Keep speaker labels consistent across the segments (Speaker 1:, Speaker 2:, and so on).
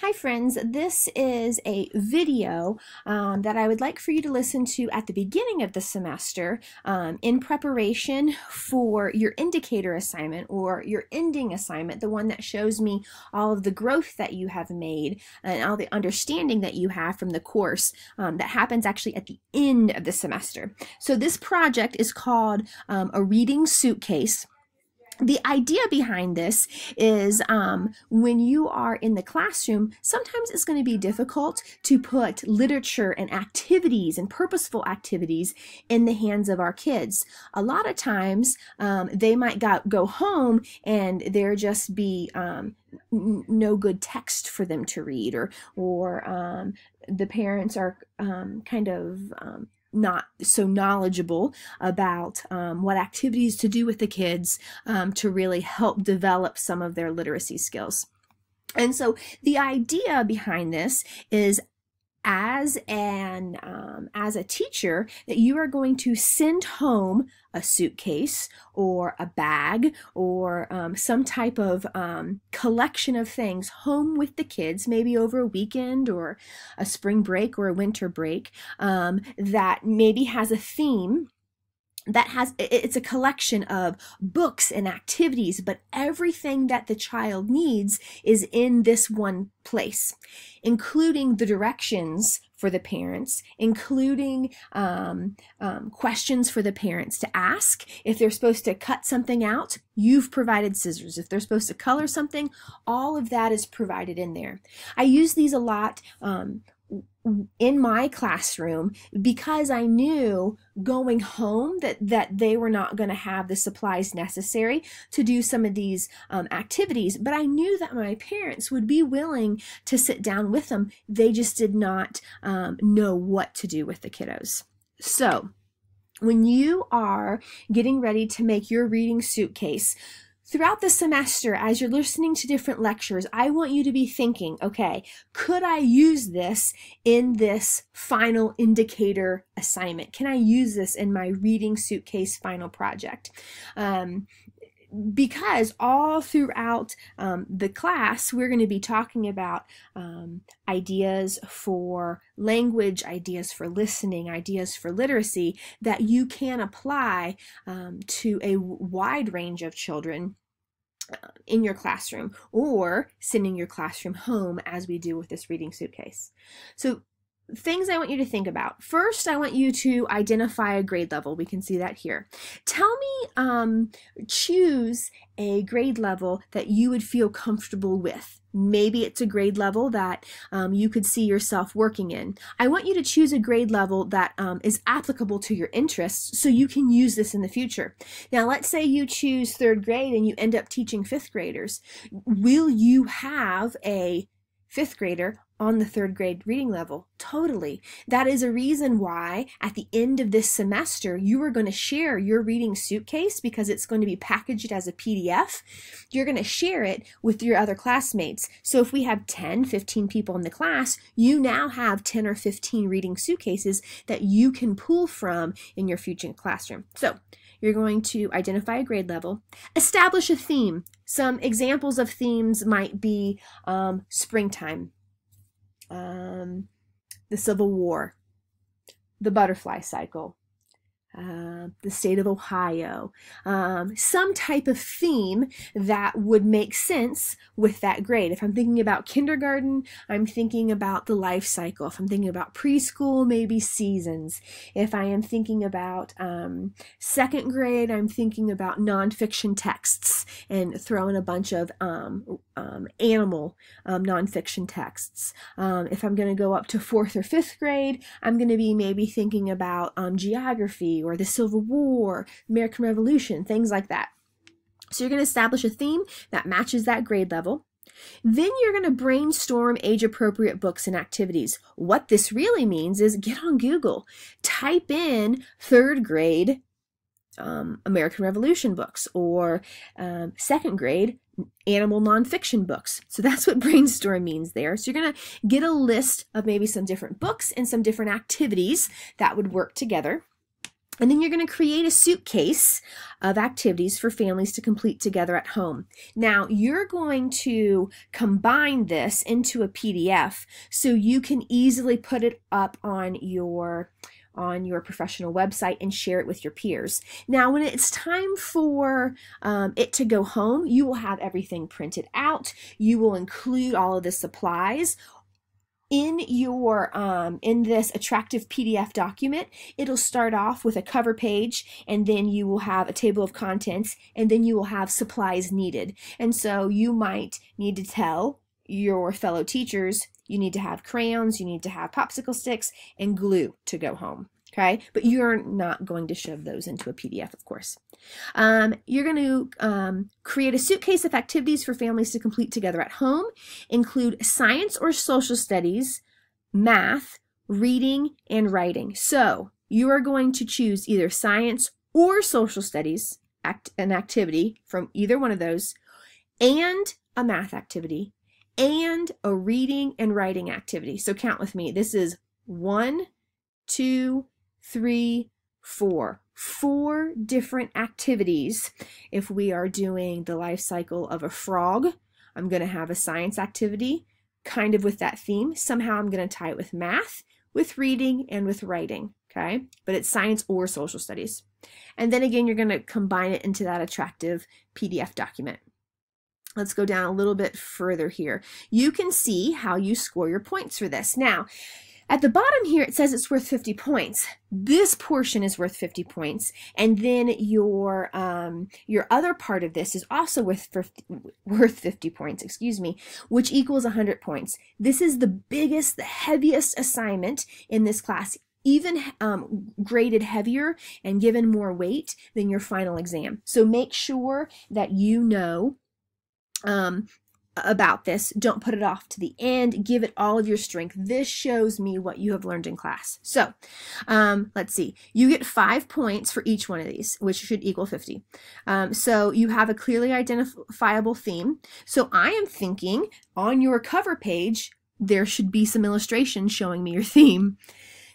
Speaker 1: Hi friends, this is a video um, that I would like for you to listen to at the beginning of the semester um, in preparation for your indicator assignment or your ending assignment, the one that shows me all of the growth that you have made and all the understanding that you have from the course um, that happens actually at the end of the semester. So this project is called um, a reading suitcase the idea behind this is um, when you are in the classroom, sometimes it's going to be difficult to put literature and activities and purposeful activities in the hands of our kids. A lot of times um, they might got, go home and there just be um, no good text for them to read or, or um, the parents are um, kind of um, not so knowledgeable about um, what activities to do with the kids um, to really help develop some of their literacy skills. And so the idea behind this is as an um, as a teacher that you are going to send home a suitcase or a bag or um, some type of um, collection of things home with the kids, maybe over a weekend or a spring break or a winter break um, that maybe has a theme that has it's a collection of books and activities but everything that the child needs is in this one place including the directions for the parents including um, um, questions for the parents to ask. If they're supposed to cut something out you've provided scissors. If they're supposed to color something all of that is provided in there. I use these a lot um, in my classroom because I knew going home that that they were not going to have the supplies necessary to do some of these um, activities. But I knew that my parents would be willing to sit down with them. They just did not um, know what to do with the kiddos. So when you are getting ready to make your reading suitcase Throughout the semester, as you're listening to different lectures, I want you to be thinking, okay, could I use this in this final indicator assignment? Can I use this in my reading suitcase final project? Um, because all throughout um, the class, we're going to be talking about um, ideas for language, ideas for listening, ideas for literacy that you can apply um, to a wide range of children uh, in your classroom or sending your classroom home as we do with this reading suitcase. So things I want you to think about. First, I want you to identify a grade level. We can see that here. Tell me, um, choose a grade level that you would feel comfortable with. Maybe it's a grade level that um, you could see yourself working in. I want you to choose a grade level that um, is applicable to your interests so you can use this in the future. Now, let's say you choose third grade and you end up teaching fifth graders. Will you have a fifth grader on the third grade reading level. Totally. That is a reason why at the end of this semester, you are going to share your reading suitcase because it's going to be packaged as a PDF. You're going to share it with your other classmates. So if we have 10, 15 people in the class, you now have 10 or 15 reading suitcases that you can pull from in your future classroom. So you're going to identify a grade level, establish a theme. Some examples of themes might be um, springtime, um, the Civil War, the butterfly cycle, uh, the state of Ohio, um, some type of theme that would make sense with that grade. If I'm thinking about kindergarten, I'm thinking about the life cycle. If I'm thinking about preschool, maybe seasons. If I am thinking about um, second grade, I'm thinking about nonfiction texts and throwing a bunch of um, um animal um, nonfiction texts. Um, if I'm going to go up to fourth or fifth grade, I'm going to be maybe thinking about geography or the Civil War, American Revolution, things like that. So you're going to establish a theme that matches that grade level. Then you're going to brainstorm age appropriate books and activities. What this really means is get on Google, type in third grade um, American Revolution books or um, second grade animal nonfiction books. So that's what brainstorm means there. So you're going to get a list of maybe some different books and some different activities that would work together. And then you're going to create a suitcase of activities for families to complete together at home. Now, you're going to combine this into a PDF so you can easily put it up on your on your professional website and share it with your peers. Now, when it's time for um, it to go home, you will have everything printed out. You will include all of the supplies in your um, in this attractive PDF document, it'll start off with a cover page and then you will have a table of contents and then you will have supplies needed. And so you might need to tell your fellow teachers you need to have crayons, you need to have popsicle sticks and glue to go home okay? But you're not going to shove those into a PDF, of course. Um, you're going to um, create a suitcase of activities for families to complete together at home, include science or social studies, math, reading, and writing. So you are going to choose either science or social studies, act, an activity from either one of those, and a math activity, and a reading and writing activity. So count with me. This is one, two, three, four. Four different activities. If we are doing the life cycle of a frog, I'm going to have a science activity kind of with that theme. Somehow I'm going to tie it with math, with reading, and with writing. Okay, but it's science or social studies. And then again, you're going to combine it into that attractive PDF document. Let's go down a little bit further here. You can see how you score your points for this. Now, at the bottom here, it says it's worth 50 points. This portion is worth 50 points. And then your, um, your other part of this is also worth 50, worth 50 points, excuse me, which equals 100 points. This is the biggest, the heaviest assignment in this class even um, graded heavier and given more weight than your final exam. So make sure that you know um, about this. Don't put it off to the end. Give it all of your strength. This shows me what you have learned in class. So um, let's see. You get five points for each one of these, which should equal 50. Um, so you have a clearly identifiable theme. So I am thinking on your cover page, there should be some illustrations showing me your theme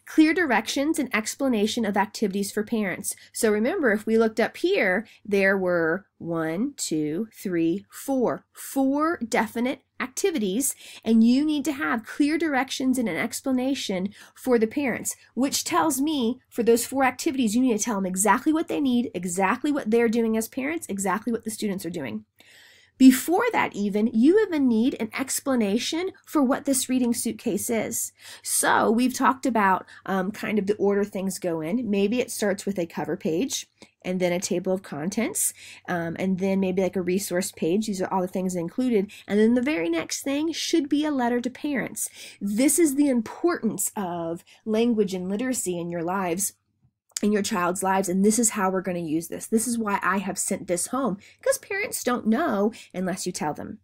Speaker 1: clear directions and explanation of activities for parents. So remember, if we looked up here, there were one, two, three, four, four definite activities, and you need to have clear directions and an explanation for the parents, which tells me for those four activities, you need to tell them exactly what they need, exactly what they're doing as parents, exactly what the students are doing. Before that, even, you even need an explanation for what this reading suitcase is. So, we've talked about um, kind of the order things go in. Maybe it starts with a cover page and then a table of contents, um, and then maybe like a resource page. These are all the things included. And then the very next thing should be a letter to parents. This is the importance of language and literacy in your lives in your child's lives and this is how we're going to use this. This is why I have sent this home because parents don't know unless you tell them.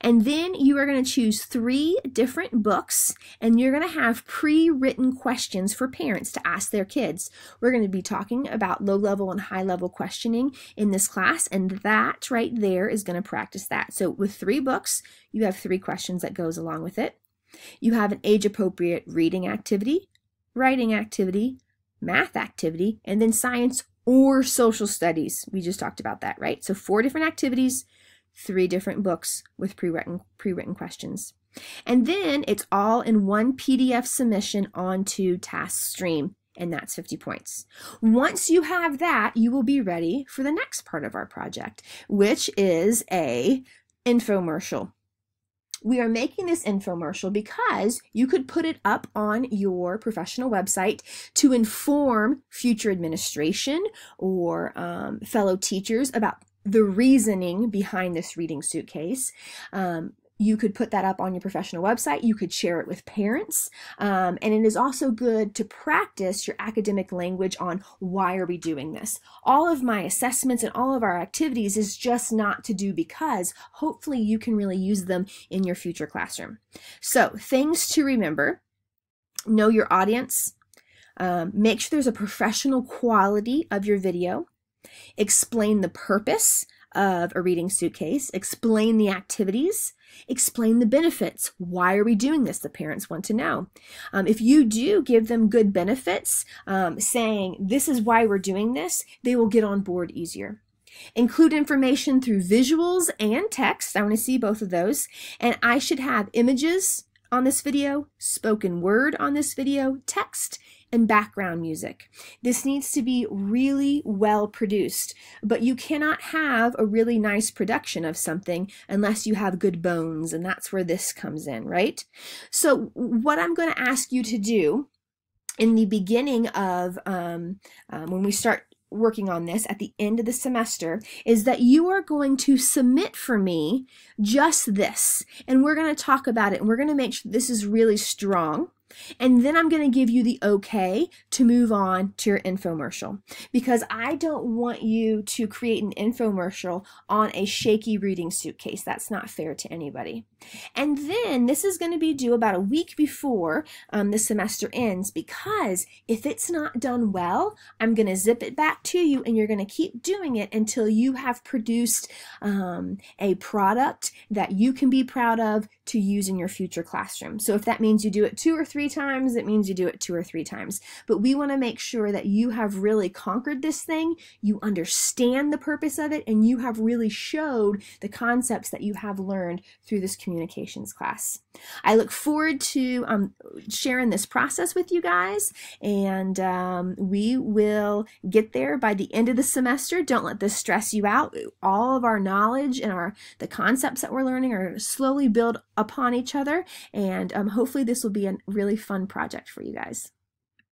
Speaker 1: And then you are going to choose three different books and you're going to have pre-written questions for parents to ask their kids. We're going to be talking about low level and high level questioning in this class and that right there is going to practice that. So with three books, you have three questions that goes along with it. You have an age appropriate reading activity, writing activity, math activity, and then science or social studies. We just talked about that, right? So four different activities, three different books with pre-written pre-written questions. And then it's all in one PDF submission onto TaskStream, and that's 50 points. Once you have that, you will be ready for the next part of our project, which is a infomercial we are making this infomercial because you could put it up on your professional website to inform future administration or um, fellow teachers about the reasoning behind this reading suitcase. Um, you could put that up on your professional website. You could share it with parents. Um, and it is also good to practice your academic language on why are we doing this. All of my assessments and all of our activities is just not to do because hopefully you can really use them in your future classroom. So things to remember, know your audience, um, make sure there's a professional quality of your video, explain the purpose of a reading suitcase, explain the activities, explain the benefits. Why are we doing this? The parents want to know. Um, if you do give them good benefits, um, saying this is why we're doing this, they will get on board easier. Include information through visuals and text. I want to see both of those. And I should have images on this video, spoken word on this video, text, and background music. This needs to be really well produced, but you cannot have a really nice production of something unless you have good bones, and that's where this comes in, right? So what I'm going to ask you to do in the beginning of um, um, when we start working on this at the end of the semester is that you are going to submit for me just this. And we're going to talk about it and we're going to make sure this is really strong. And then I'm going to give you the okay to move on to your infomercial because I don't want you to create an infomercial on a shaky reading suitcase. That's not fair to anybody. And then this is going to be due about a week before um, the semester ends because if it's not done well, I'm going to zip it back to you and you're going to keep doing it until you have produced um, a product that you can be proud of to use in your future classroom. So if that means you do it two or three times, it means you do it two or three times. But we want to make sure that you have really conquered this thing, you understand the purpose of it, and you have really showed the concepts that you have learned through this communications class. I look forward to um, sharing this process with you guys, and um, we will get there by the end of the semester. Don't let this stress you out. All of our knowledge and our the concepts that we're learning are slowly build upon each other, and um, hopefully this will be a really fun project for you guys.